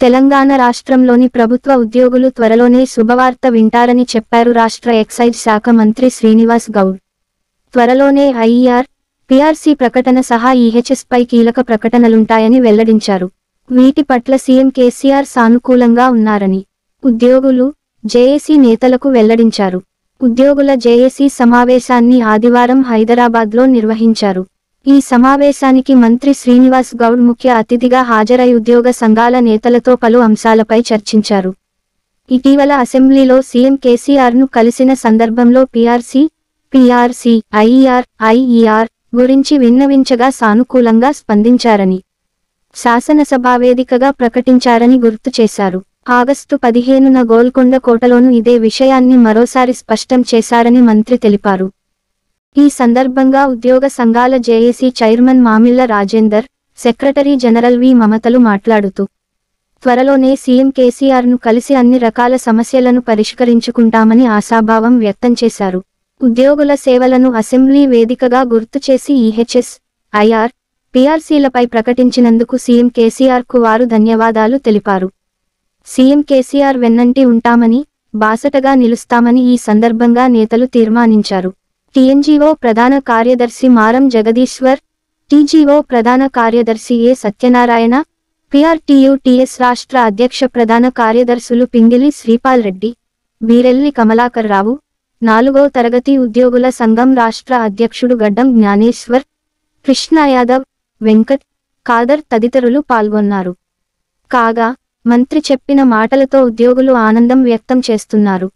తెలంగాణ రాష్ట్రంలోని ప్రభుత్వ ఉద్యోగులు త్వరలోనే శుభవార్త వింటారని చెప్పారు రాష్ట్ర ఎక్సైజ్ శాఖ మంత్రి శ్రీనివాస్ గౌడ్. త్వరలోనే ఐఈఆర్ పిఆర్సీ ప్రకటన సహా ఈహెచ్ఎస్పై కీలక ప్రకటనలుంటాయని వెల్లడించారు. వీటి పట్ల సీఎం కేసీఆర్ సానుకూలంగా ఉన్నారని ఉద్యోగులు జేఏసీ నేతలకు వెల్లడించారు. ఉద్యోగుల జేఏసీ సమావేశాన్ని ఆదివారం హైదరాబాద్లో నిర్వహించారు. ఈ సమావేశానికి మంత్రి శ్రీనివాస్ గౌడ్ ముఖ్య అతిథిగా హాజరై ఉద్యోగ సంఘాల నేతలతో పలు అంశాలపై చర్చించారు. ఇటీవల అసెంబ్లీలో సీఎం కేసీఆర్ను కలిసిన సందర్భంలో పీఆర్సీ పీఆర్సీ ఐఈఆర్ ఐఈఆర్ గురించి విన్నవించగా సానుకూలంగా స్పందించారని శాసనసభా వేదికగా ప్రకటించారని గుర్తు చేశారు. ఆగస్టు పదిహేనున గోల్కొండ కోటలోను ఇదే విషయాన్ని మరోసారి స్పష్టం చేశారని మంత్రి తెలిపారు. ఈ సందర్భంగా ఉద్యోగ సంఘాల JAC chairman Mamilla Rajender secretary general V మమతలు మాట్లాడుతూ త్వరలోనే సీఎం కేసీఆర్ను కలిసి అన్ని రకాల సమస్యలను పరిష్కరించుకుంటామని ఆశాభావం వ్యక్తం చేశారు. ఉద్యోగుల సేవలను అసెంబ్లీ వేదికగా గుర్తు చేసి ఈహెచ్ఎస్ ఐఆర్ పీఆర్సీలపై ప్రకటించినందుకు సీఎం కేసీఆర్కు వారు ధన్యవాదాలు తెలిపారు. సీఎం కేసీఆర్ వెన్నంటి ఉంటామని బాసటగా నిలుస్తామని ఈ సందర్భంగా నేతలు తీర్మానించారు. టీఎన్జీఓ ప్రధాన కార్యదర్శి మారం జగదీశ్వర్ టీజీఓ ప్రధాన కార్యదర్శి ఏ సత్యనారాయణ పిఆర్టీయుటిఎస్ రాష్ట్ర అధ్యక్ష ప్రధాన కార్యదర్శులు పింగిలి శ్రీపాల్ రెడ్డి బీరెల్లి కమలాకర్ రావు నాలుగో తరగతి ఉద్యోగుల సంఘం రాష్ట్ర అధ్యక్షుడు గడ్డం జ్ఞానేశ్వర్ కృష్ణ యాదవ్ వెంకట్ కాదర్ తదితరులు పాల్గొన్నారు. కాగా మంత్రి చెప్పిన మాటలతో ఉద్యోగులు ఆనందం వ్యక్తం చేస్తున్నారు.